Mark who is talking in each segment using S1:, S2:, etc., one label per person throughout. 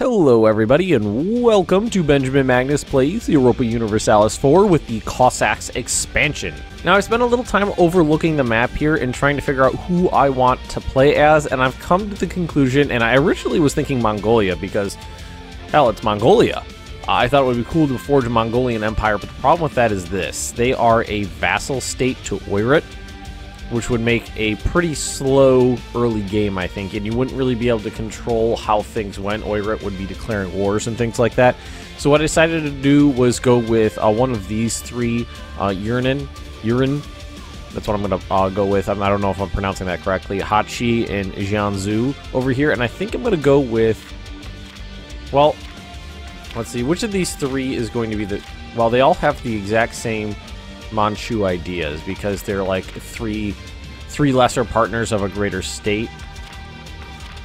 S1: Hello everybody and welcome to Benjamin Magnus Plays Europa Universalis 4 with the Cossacks expansion. Now I spent a little time overlooking the map here and trying to figure out who I want to play as and I've come to the conclusion and I originally was thinking Mongolia because hell it's Mongolia. I thought it would be cool to forge a Mongolian empire but the problem with that is this. They are a vassal state to Oirat which would make a pretty slow early game, I think, and you wouldn't really be able to control how things went. Oirat would be declaring wars and things like that. So what I decided to do was go with uh, one of these three, uh, Urinin, Urin, that's what I'm going to uh, go with. I'm, I do not know if I'm pronouncing that correctly. Hachi and Jianzhou over here, and I think I'm going to go with, well, let's see, which of these three is going to be the, well, they all have the exact same Manchu ideas because they're like three three lesser partners of a greater state.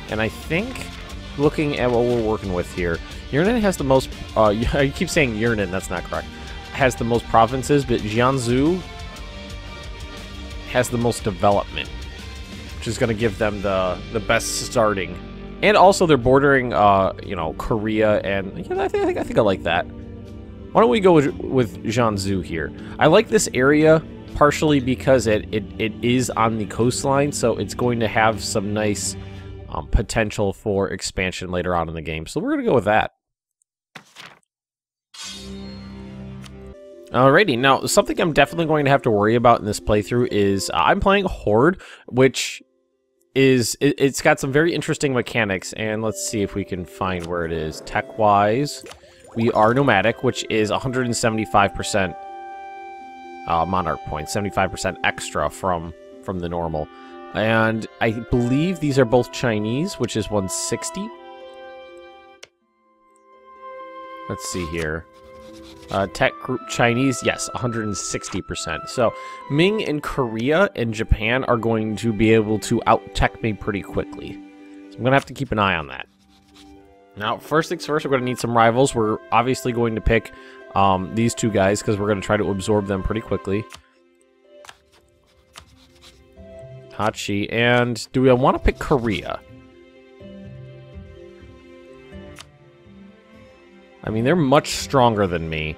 S1: And I think, looking at what we're working with here, Yurnin has the most, uh, I keep saying Yurnin, that's not correct, has the most provinces, but Jianzhou has the most development, which is going to give them the, the best starting. And also they're bordering, uh, you know, Korea, and I think, I think, I think I like that. Why don't we go with, with Jianzhou here? I like this area partially because it, it, it is on the coastline, so it's going to have some nice um, potential for expansion later on in the game. So we're going to go with that. Alrighty, now something I'm definitely going to have to worry about in this playthrough is uh, I'm playing Horde, which is, it, has got some very interesting mechanics, and let's see if we can find where it is tech-wise we are nomadic, which is 175% uh, monarch points, 75% extra from from the normal. And I believe these are both Chinese, which is 160. Let's see here. Uh, tech group Chinese, yes, 160%. So Ming and Korea and Japan are going to be able to out-tech me pretty quickly. So I'm going to have to keep an eye on that. Now, first things first, we're going to need some rivals. We're obviously going to pick um, these two guys because we're going to try to absorb them pretty quickly. Hachi, and do we want to pick Korea? I mean, they're much stronger than me.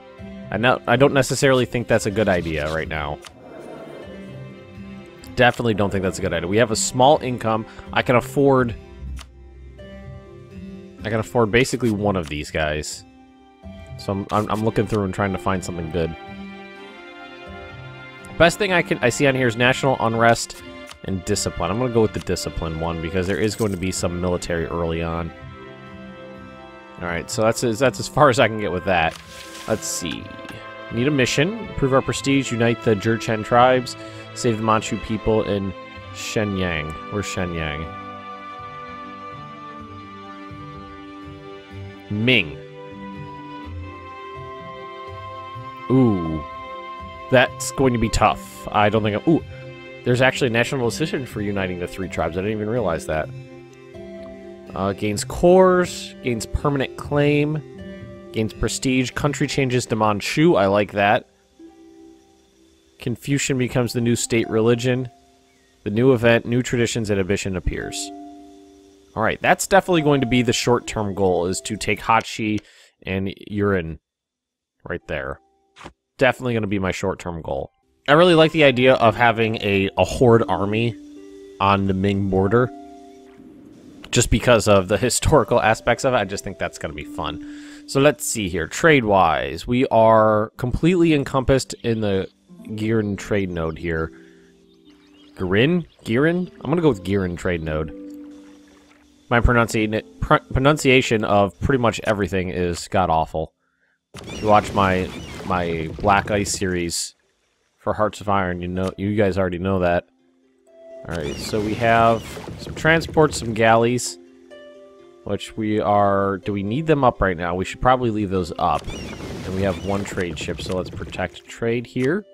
S1: I, I don't necessarily think that's a good idea right now. Definitely don't think that's a good idea. We have a small income. I can afford I can afford basically one of these guys. So I'm, I'm, I'm looking through and trying to find something good. Best thing I can I see on here is national unrest and discipline. I'm going to go with the discipline one because there is going to be some military early on. All right, so that's as, that's as far as I can get with that. Let's see. Need a mission. Improve our prestige. Unite the Jurchen tribes. Save the Manchu people in Shenyang. Where's Shenyang? Ming. Ooh. That's going to be tough. I don't think... I'm, ooh. There's actually a national decision for uniting the three tribes. I didn't even realize that. Uh, gains cores. Gains permanent claim. Gains prestige. Country changes to Manchu. I like that. Confucian becomes the new state religion. The new event, new traditions, and ambition appears. Alright, that's definitely going to be the short-term goal, is to take Hachi and Urin right there. Definitely going to be my short-term goal. I really like the idea of having a, a horde army on the Ming border. Just because of the historical aspects of it, I just think that's going to be fun. So let's see here. Trade-wise, we are completely encompassed in the Girin trade node here. Girin? Girin? I'm going to go with Girin trade node my pronunciation pr pronunciation of pretty much everything is god awful. If you watch my my Black Ice series for Hearts of Iron, you know you guys already know that. All right, so we have some transports, some galleys, which we are. Do we need them up right now? We should probably leave those up. And we have one trade ship, so let's protect trade here.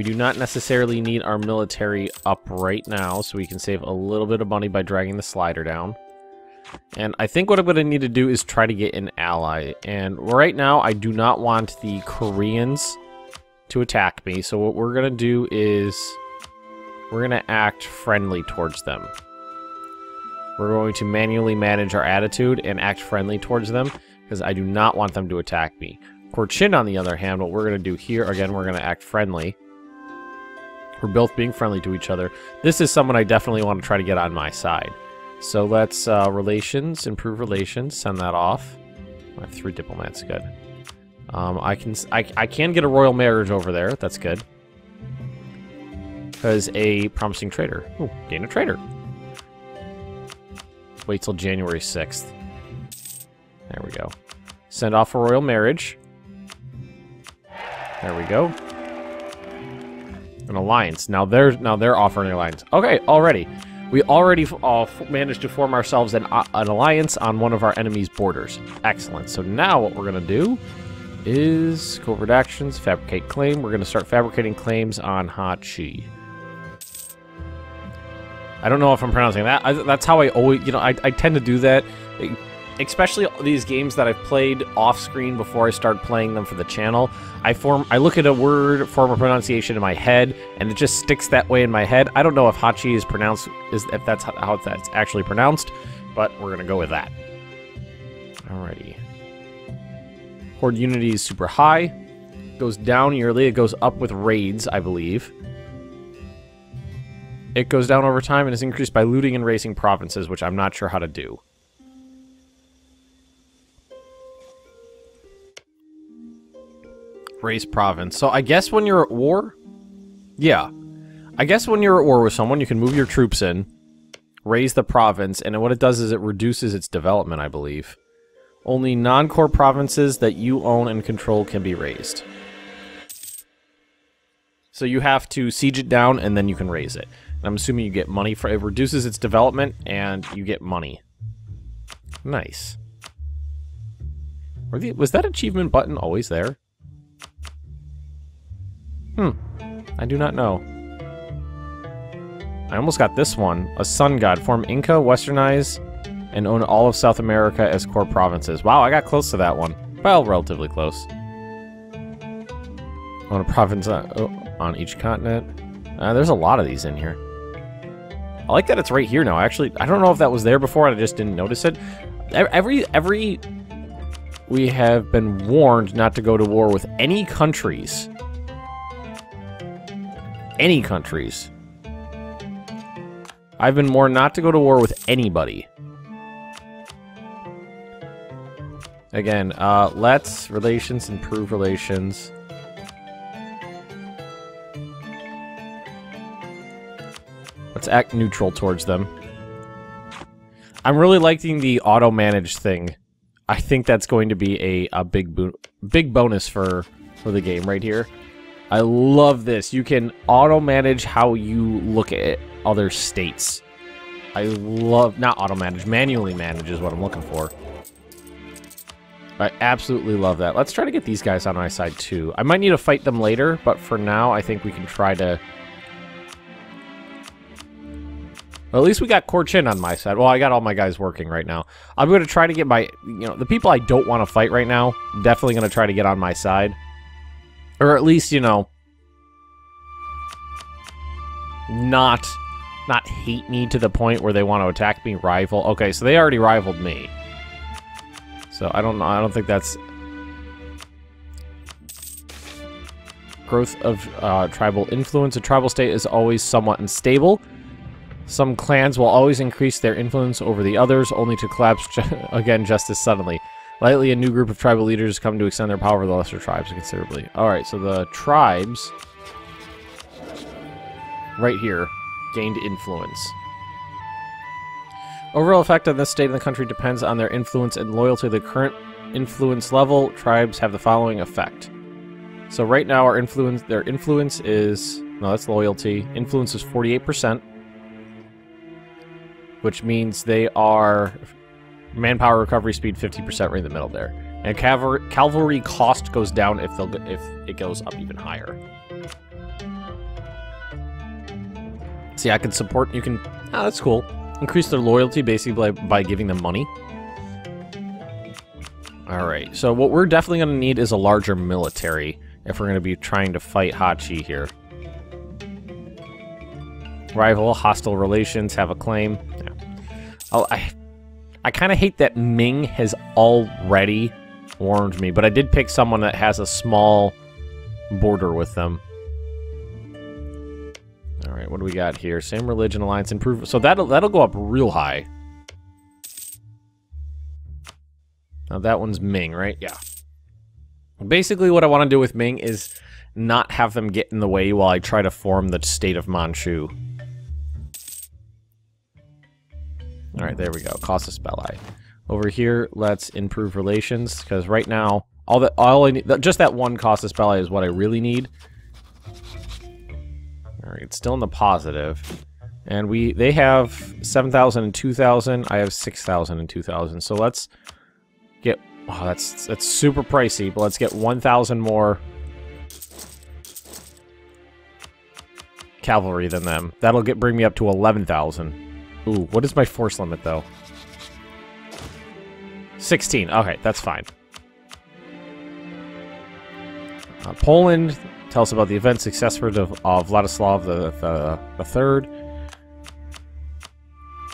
S1: We do not necessarily need our military up right now, so we can save a little bit of money by dragging the slider down. And I think what I'm going to need to do is try to get an ally. And right now, I do not want the Koreans to attack me. So what we're going to do is we're going to act friendly towards them. We're going to manually manage our attitude and act friendly towards them because I do not want them to attack me. Khorchin, on the other hand, what we're going to do here, again, we're going to act friendly. We're both being friendly to each other. This is someone I definitely want to try to get on my side. So let's, uh, relations, improve relations, send that off. I have three diplomats, good. Um, I can, I, I can get a royal marriage over there, that's good. Because a promising trader. Ooh, gain a trader. Wait till January 6th. There we go. Send off a royal marriage. There we go. An alliance. Now they're now they're offering an alliance. Okay, already. We already uh, managed to form ourselves an, uh, an alliance on one of our enemy's borders. Excellent. So now what we're going to do is covert actions, fabricate claim. We're going to start fabricating claims on Hachi. I don't know if I'm pronouncing that. I, that's how I always, you know, I, I tend to do that. Especially these games that I've played off screen before I start playing them for the channel. I form, I look at a word, form a pronunciation in my head, and it just sticks that way in my head. I don't know if Hachi is pronounced, is if that's how that's actually pronounced, but we're gonna go with that. Alrighty. Horde unity is super high. Goes down yearly. It goes up with raids, I believe. It goes down over time and is increased by looting and razing provinces, which I'm not sure how to do. Raze province. So I guess when you're at war... Yeah. I guess when you're at war with someone, you can move your troops in, raze the province, and what it does is it reduces its development, I believe. Only non-core provinces that you own and control can be razed. So you have to siege it down, and then you can raze it. And I'm assuming you get money for it. reduces its development, and you get money. Nice. The, was that achievement button always there? Hmm. I do not know. I almost got this one. A sun god. Form Inca, westernize, and own all of South America as core provinces. Wow, I got close to that one. Well, relatively close. Own a province on, oh, on each continent. Uh, there's a lot of these in here. I like that it's right here now. Actually, I don't know if that was there before and I just didn't notice it. Every, every... We have been warned not to go to war with any countries. Any countries. I've been warned not to go to war with anybody. Again, uh, let's relations improve relations. Let's act neutral towards them. I'm really liking the auto-manage thing. I think that's going to be a, a big big bonus for, for the game right here. I love this. You can auto-manage how you look at other states. I love... Not auto-manage, manually manage is what I'm looking for. I absolutely love that. Let's try to get these guys on my side, too. I might need to fight them later, but for now, I think we can try to Well, at least we got Khorchin on my side. Well, I got all my guys working right now. I'm going to try to get my, you know, the people I don't want to fight right now, definitely going to try to get on my side. Or at least, you know, not, not hate me to the point where they want to attack me, rival. Okay, so they already rivaled me. So I don't know, I don't think that's... Growth of uh, tribal influence. A tribal state is always somewhat unstable. Some clans will always increase their influence over the others, only to collapse again just as suddenly. Lately, a new group of tribal leaders come to extend their power over the lesser tribes considerably. Alright, so the tribes... Right here, gained influence. Overall effect on this state in the country depends on their influence and loyalty the current influence level. Tribes have the following effect. So right now our influence their influence is no that's loyalty. Influence is 48% which means they are manpower recovery speed 50% right in the middle there. And cavalry, cost goes down if they'll if it goes up even higher. See, I can support. You can. Ah, that's cool. Increase their loyalty basically by, by giving them money. All right. So what we're definitely going to need is a larger military if we're going to be trying to fight Hachi here. Rival, hostile relations, have a claim. I'll, I I kind of hate that Ming has already warned me, but I did pick someone that has a small border with them. All right, what do we got here? Same religion alliance improve. So that'll that'll go up real high. Now that one's Ming, right? Yeah. Basically, what I want to do with Ming is not have them get in the way while I try to form the state of Manchu. Alright, there we go. Casus Belli. Over here, let's improve relations, because right now, all that all I need, just that one Casus Belli is what I really need. Alright, it's still in the positive. And we they have 7,000 and 2,000. I have 6,000 and 2,000. So let's get... Oh, that's, that's super pricey, but let's get 1,000 more cavalry than them. That'll get bring me up to 11,000. Ooh, what is my force limit, though? 16. Okay, that's fine. Uh, Poland, tell us about the event success of uh, Vladislav the, the, the Third.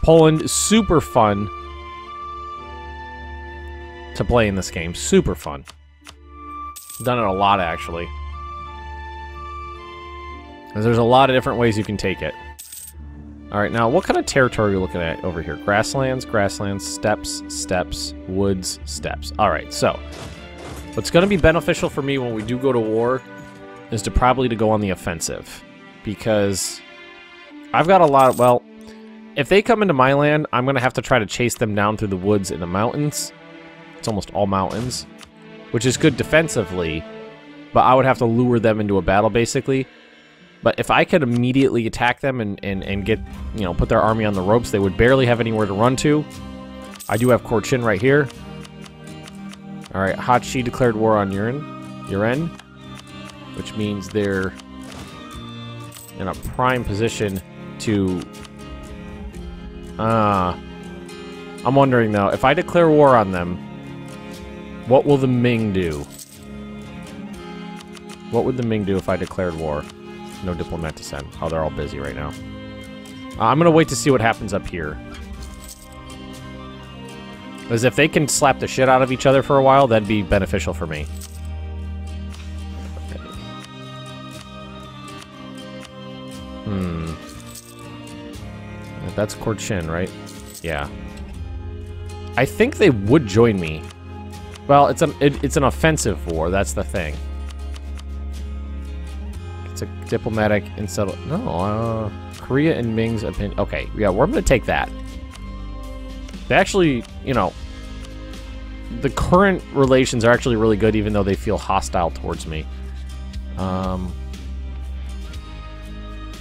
S1: Poland, super fun to play in this game. Super fun. Done it a lot, actually. There's a lot of different ways you can take it. Alright, now what kind of territory are you looking at over here? Grasslands, grasslands, steppes, steppes, woods, steppes. Alright, so what's going to be beneficial for me when we do go to war is to probably to go on the offensive. Because I've got a lot of, well, if they come into my land, I'm going to have to try to chase them down through the woods and the mountains. It's almost all mountains, which is good defensively, but I would have to lure them into a battle basically. But if I could immediately attack them and, and, and get, you know, put their army on the ropes, they would barely have anywhere to run to. I do have Khorchin right here. Alright, Hachi declared war on Uren, Uren, which means they're in a prime position to... Ah. Uh, I'm wondering, though, if I declare war on them, what will the Ming do? What would the Ming do if I declared war? No diplomat to send. Oh, they're all busy right now. Uh, I'm going to wait to see what happens up here. Because if they can slap the shit out of each other for a while, that'd be beneficial for me. Hmm. That's Khorchin, right? Yeah. I think they would join me. Well, it's an it, it's an offensive war. That's the thing. It's and settle. No, uh, Korea and Ming's opinion. Okay, yeah, we're going to take that. They actually, you know, the current relations are actually really good, even though they feel hostile towards me. Um,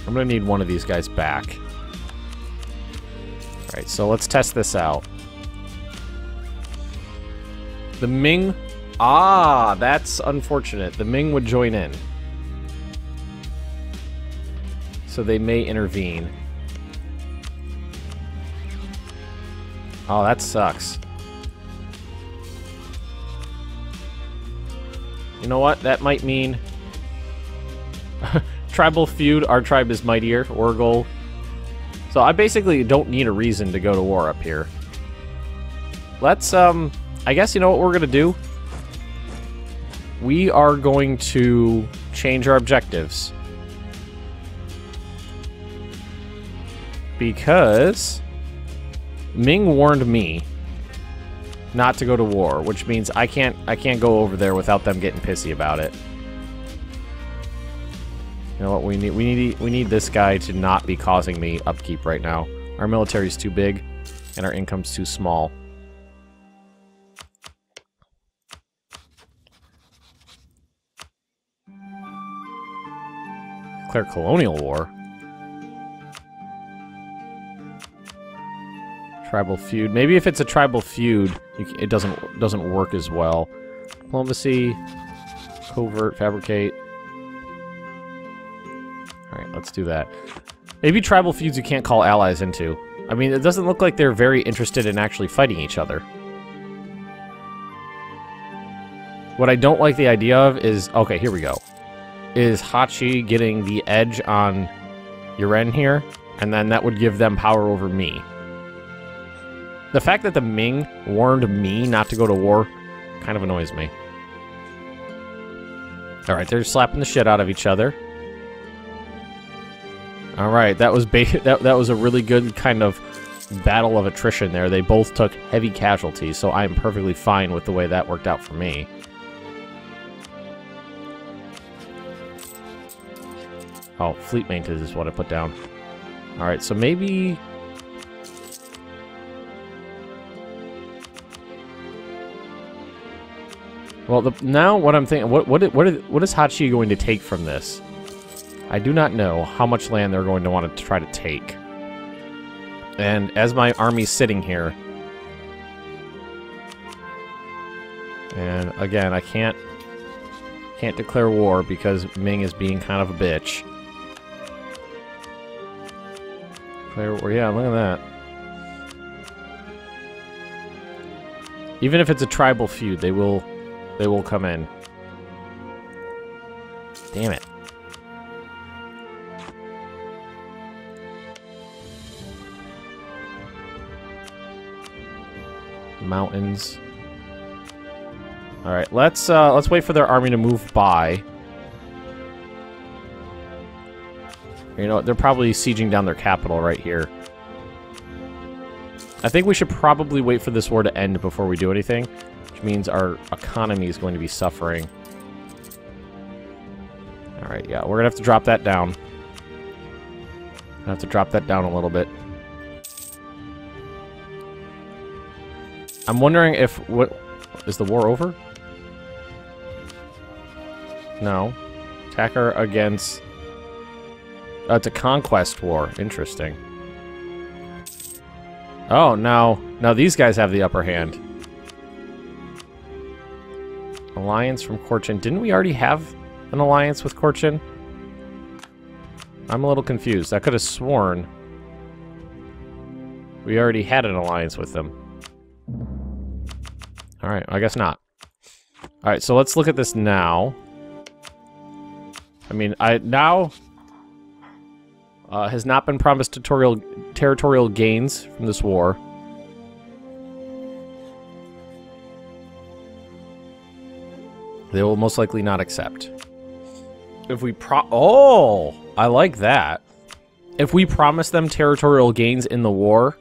S1: I'm going to need one of these guys back. Alright, so let's test this out. The Ming... Ah, that's unfortunate. The Ming would join in. So they may intervene. Oh, that sucks. You know what? That might mean... Tribal feud, our tribe is mightier, Orgol. So I basically don't need a reason to go to war up here. Let's, um... I guess you know what we're gonna do? We are going to change our objectives. Because Ming warned me not to go to war, which means I can't I can't go over there without them getting pissy about it. You know what we need we need we need this guy to not be causing me upkeep right now. Our military is too big and our income's too small. Declare colonial war. Tribal feud. Maybe if it's a tribal feud, it doesn't doesn't work as well. Diplomacy, covert, fabricate. All right, let's do that. Maybe tribal feuds you can't call allies into. I mean, it doesn't look like they're very interested in actually fighting each other. What I don't like the idea of is... Okay, here we go. Is Hachi getting the edge on Uren here? And then that would give them power over me. The fact that the Ming warned me not to go to war kind of annoys me. Alright, they're slapping the shit out of each other. Alright, that was that, that was a really good kind of battle of attrition there. They both took heavy casualties, so I'm perfectly fine with the way that worked out for me. Oh, fleet maintenance is what I put down. Alright, so maybe... Well, the, now what I'm thinking, what what what is, what is Hachi going to take from this? I do not know how much land they're going to want to try to take. And as my army's sitting here, and again, I can't can't declare war because Ming is being kind of a bitch. Declare war, yeah, look at that. Even if it's a tribal feud, they will they will come in. Damn it. Mountains. All right, let's uh, let's wait for their army to move by. You know, they're probably sieging down their capital right here. I think we should probably wait for this war to end before we do anything, which means our economy is going to be suffering. All right, yeah, we're gonna have to drop that down. Gonna have to drop that down a little bit. I'm wondering if what is the war over? No. Attacker against uh, it's a conquest war. Interesting. Oh, now now these guys have the upper hand. Alliance from Khorchin. Didn't we already have an alliance with Khorchin? I'm a little confused. I could have sworn we already had an alliance with them. Alright, I guess not. Alright, so let's look at this now. I mean, I now uh, has not been promised territorial territorial gains from this war. They will most likely not accept. If we pro- Oh! I like that. If we promise them territorial gains in the war,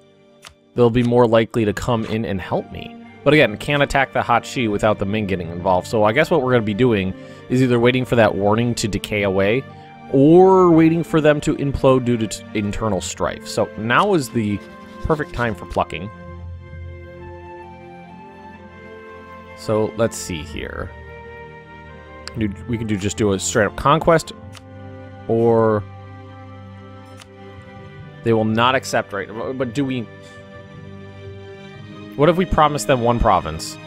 S1: they'll be more likely to come in and help me. But again, can't attack the hot Hachi without the Ming getting involved. So I guess what we're going to be doing is either waiting for that warning to decay away or waiting for them to implode due to internal strife. So now is the perfect time for plucking. So let's see here. We can do just do a straight up conquest, or they will not accept right. But do we? What if we promise them one province?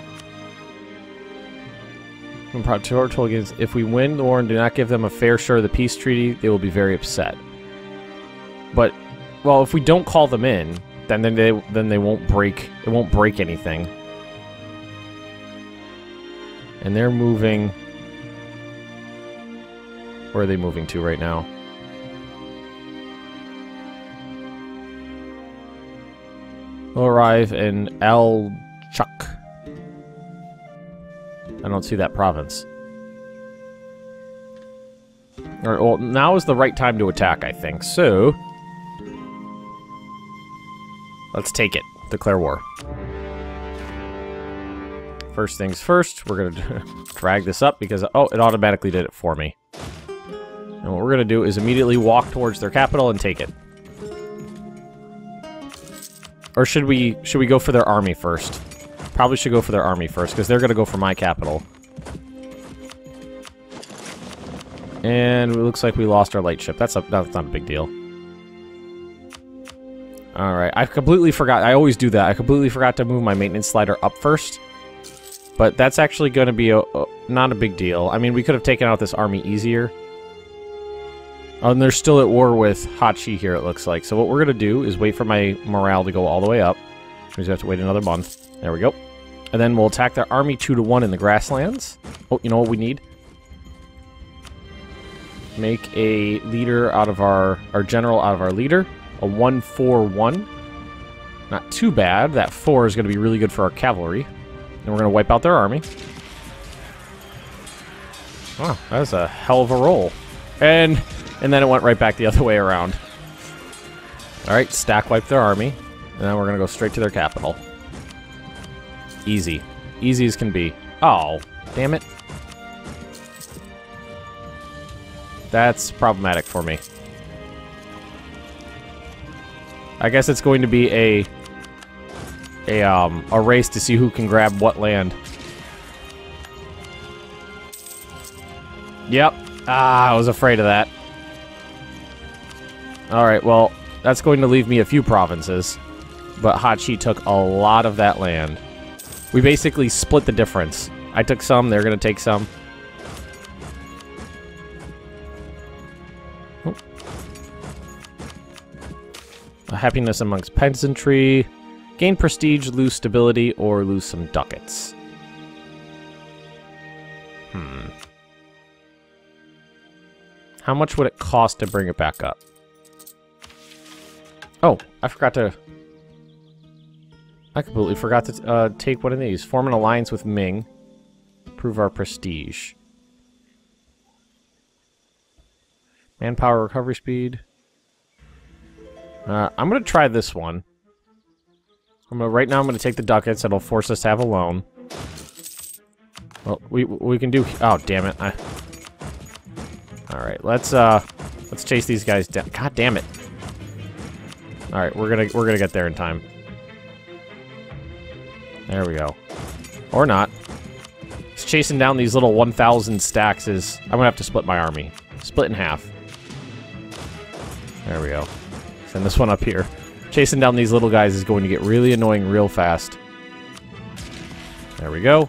S1: If we win the war and do not give them a fair share of the peace treaty, they will be very upset. But, well, if we don't call them in, then then they then they won't break. It won't break anything. And they're moving. Where are they moving to right now? They'll arrive in El Chuck. I don't see that province. Alright, well, now is the right time to attack, I think. So... Let's take it. Declare war. First things first, we're gonna drag this up because, oh, it automatically did it for me. And what we're gonna do is immediately walk towards their capital and take it. Or should we, should we go for their army first? Probably should go for their army first, because they're going to go for my capital. And it looks like we lost our light ship. That's, a, that's not a big deal. Alright, I completely forgot. I always do that. I completely forgot to move my maintenance slider up first. But that's actually going to be a, a, not a big deal. I mean, we could have taken out this army easier. And they're still at war with Hachi here, it looks like. So what we're going to do is wait for my morale to go all the way up. We just have to wait another month. There we go. And then we'll attack their army 2 to 1 in the grasslands. Oh, you know what we need? Make a leader out of our... Our general out of our leader. A 1-4-1. Not too bad. That 4 is going to be really good for our cavalry. And we're going to wipe out their army. Wow, that was a hell of a roll. And and then it went right back the other way around. Alright, stack wipe their army. And then we're to go straight to their capital. Easy. Easy as can be. Oh, damn it. That's problematic for me. I guess it's going to be a a um a race to see who can grab what land. Yep. Ah, I was afraid of that. Alright, well, that's going to leave me a few provinces. But Hachi took a lot of that land. We basically split the difference. I took some, they're going to take some. Oh. happiness amongst peasantry. Gain prestige, lose stability, or lose some ducats. Hmm. How much would it cost to bring it back up? Oh, I forgot to... I completely forgot to uh, take one of these. Form an alliance with Ming. Prove our prestige. Manpower recovery speed. Uh, I'm going to try this one. I'm gonna, right now I'm going to take the ducats. That'll force us to have a loan. Well, we we can do... Oh, damn it. I, all right, let's uh, let's chase these guys down. God damn it! All right, we're gonna we're gonna get there in time. There we go, or not. It's chasing down these little 1,000 stacks. Is I'm gonna have to split my army, split in half. There we go. Send this one up here. Chasing down these little guys is going to get really annoying real fast. There we go.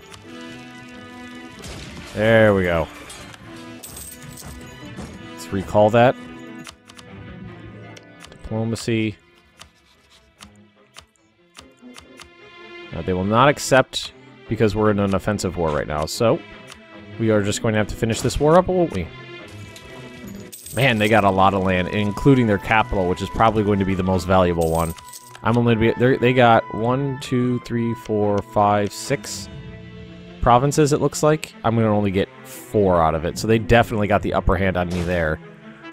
S1: There we go Let's recall that. Diplomacy. Uh, they will not accept because we're in an offensive war right now. So, we are just going to have to finish this war up, won't we? Man, they got a lot of land, including their capital, which is probably going to be the most valuable one. I'm only to be they got one, two, three, four, five, six provinces. It looks like I'm going to only get four out of it, so they definitely got the upper hand on me there.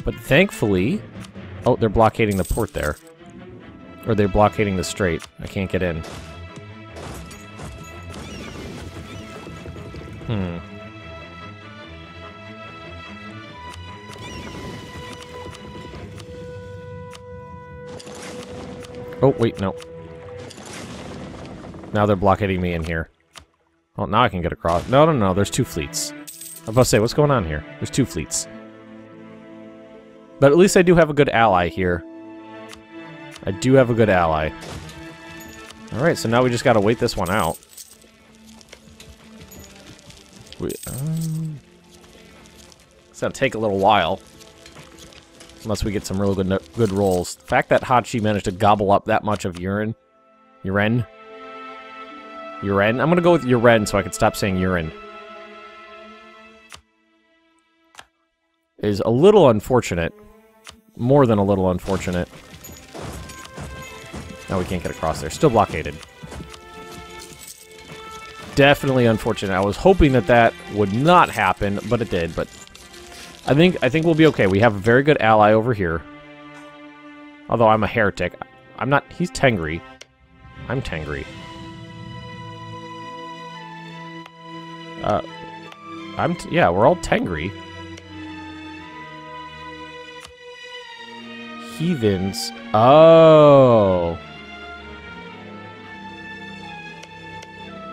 S1: But thankfully... Oh, they're blockading the port there. Or they're blockading the strait. I can't get in. Hmm. Oh, wait, no. Now they're blockading me in here. Oh, now I can get across. No, no, no, there's two fleets. I was about to say, what's going on here? There's two fleets. But at least I do have a good ally here. I do have a good ally. Alright, so now we just gotta wait this one out. We, um, it's gonna take a little while. Unless we get some real good good rolls. The fact that Hachi managed to gobble up that much of urine. Urine? Urine? I'm gonna go with urine so I can stop saying urine. Is a little unfortunate more than a little unfortunate. Now we can't get across there. Still blockaded. Definitely unfortunate. I was hoping that that would not happen, but it did. But I think I think we'll be okay. We have a very good ally over here. Although I'm a heretic. I'm not... He's Tengri. I'm Tengri. Uh, I'm... yeah, we're all Tengri. heathens. Oh.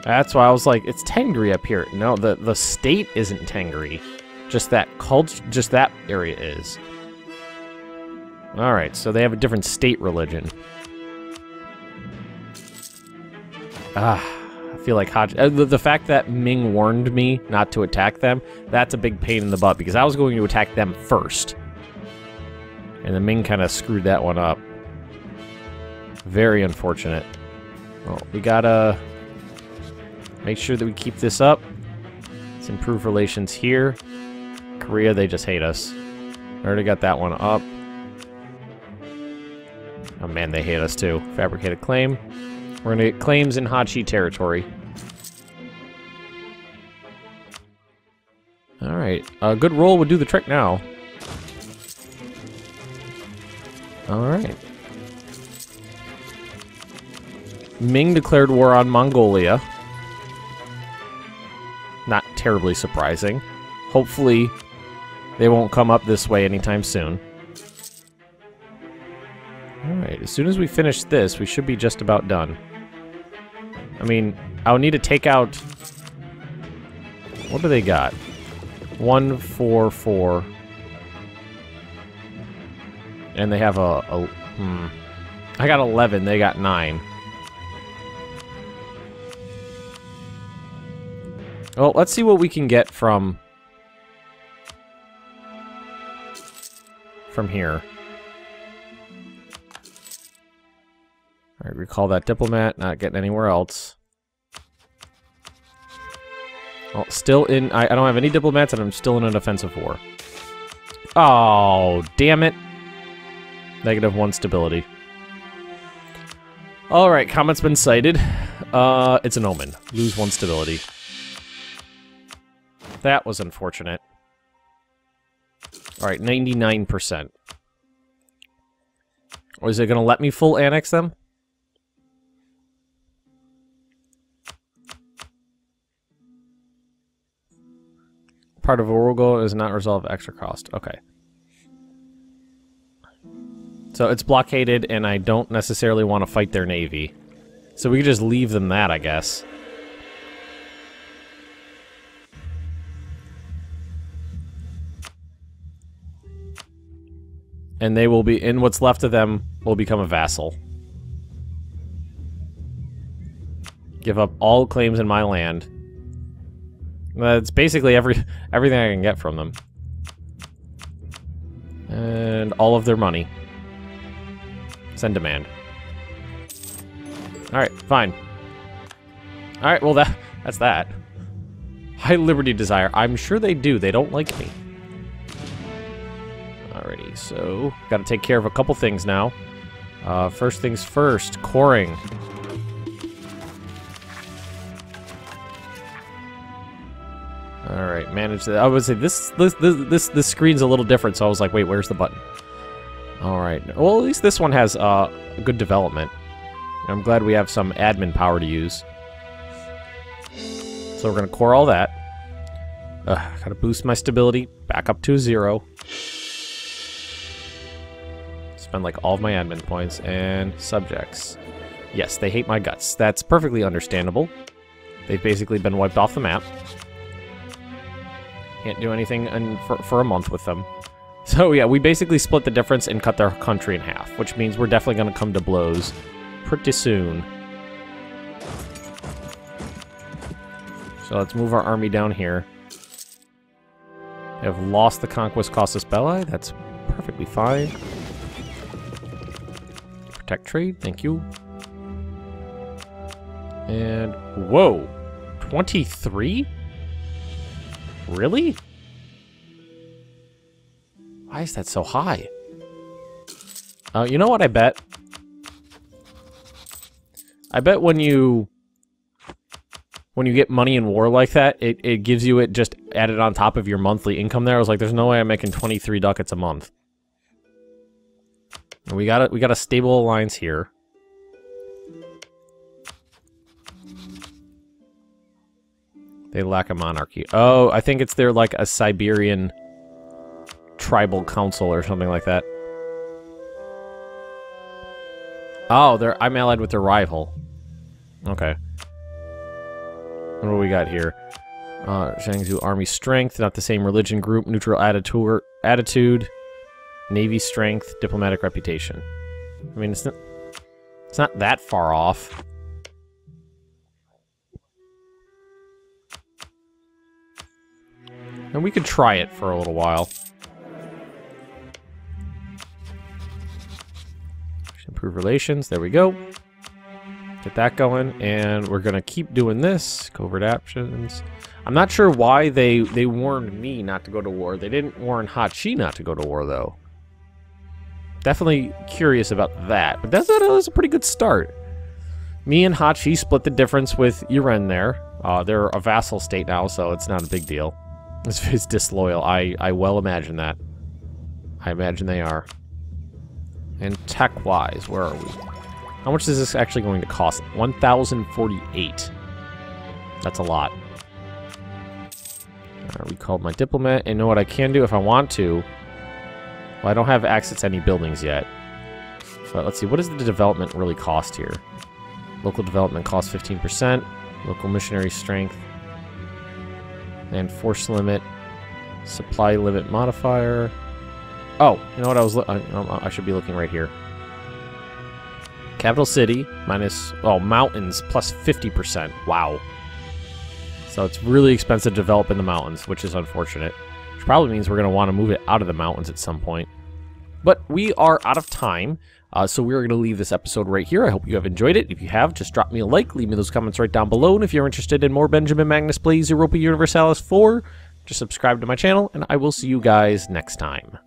S1: That's why I was like, it's Tengri up here. No, the, the state isn't Tengri. Just that cult just that area is. Alright, so they have a different state religion. Ah, I feel like Hodge... Uh, the, the fact that Ming warned me not to attack them, that's a big pain in the butt, because I was going to attack them first. And the Ming kind of screwed that one up. Very unfortunate. Well, we gotta make sure that we keep this up. Let's improve relations here. Korea, they just hate us. I already got that one up. Oh man, they hate us too. Fabricated claim. We're gonna get claims in Hachi territory. Alright, a good roll would do the trick now. Alright. Ming declared war on Mongolia. Not terribly surprising. Hopefully, they won't come up this way anytime soon. Alright, as soon as we finish this, we should be just about done. I mean, I'll need to take out... What do they got? One, four, four. And they have a... a hmm. I got 11, they got 9. Well, let's see what we can get from... From here. Alright, recall that diplomat, not getting anywhere else. Well, still in... I, I don't have any diplomats, and I'm still in an offensive war. Oh, damn it. Negative one stability. Alright, comet's been sighted. Uh, it's an omen. Lose one stability. That was unfortunate. Alright, 99%. Or is it going to let me full annex them? Part of Uruguay is not resolve extra cost. Okay. So it's blockaded, and I don't necessarily want to fight their navy. So we could just leave them that, I guess. And they will be, and what's left of them will become a vassal. Give up all claims in my land. That's basically every everything I can get from them. And all of their money. Send demand. Alright, fine. Alright, well that that's that. High Liberty Desire. I'm sure they do. They don't like me. Alrighty, so gotta take care of a couple things now. Uh, first things first, coring. All right, manage that. I would say this this this this screen's a little different, so I was like, wait, where's the button? All right. Well, at least this one has uh, good development. I'm glad we have some admin power to use. So we're gonna core all that. Uh, gotta boost my stability back up to zero. Spend like all of my admin points and subjects. Yes, they hate my guts. That's perfectly understandable. They've basically been wiped off the map. Can't do anything in, for, for a month with them. So yeah, we basically split the difference and cut their country in half, which means we're definitely going to come to blows pretty soon. So let's move our army down here. We have lost the Conquest Casus Belli. That's perfectly fine. Protect trade, thank you. And, whoa, 23? Really? Why is that so high? Uh, you know what I bet? I bet when you when you get money in war like that, it, it gives you it just added on top of your monthly income there. I was like, there's no way I'm making 23 ducats a month. And we got a, we got a stable alliance here. They lack a monarchy. Oh, I think it's their, like, a Siberian tribal council or something like that. Oh, they're I'm allied with their rival. Okay. What do we got here? Uh, Zhangzhou army strength, not the same religion group, neutral attitude, attitude, navy strength, diplomatic reputation. I mean, it's not, it's not that far off. And we could try it for a little while. Improve relations. There we go. Get that going. And we're going to keep doing this. Covert actions. I'm not sure why they, they warned me not to go to war. They didn't warn Hachi not to go to war, though. Definitely curious about that. But that's that was a pretty good start. Me and Hachi split the difference with Iren there. Uh, they're a vassal state now, so it's not a big deal. It's, it's disloyal. I, I well imagine that. I imagine they are. And tech-wise, where are we? How much is this actually going to cost? 1,048. That's a lot. I recalled my diplomat, and know what I can do if I want to. Well, I don't have access to any buildings yet. But let's see, what does the development really cost here? Local development costs 15%. Local missionary strength. And force limit. Supply limit modifier. Oh, you know what I was... I, um, I should be looking right here. Capital City, minus... Oh, mountains, plus 50%. Wow. So it's really expensive to develop in the mountains, which is unfortunate. Which probably means we're going to want to move it out of the mountains at some point. But we are out of time. Uh, so we're going to leave this episode right here. I hope you have enjoyed it. If you have, just drop me a like. Leave me those comments right down below. And if you're interested in more Benjamin Magnus Plays Europa Universalis 4, just subscribe to my channel. And I will see you guys next time.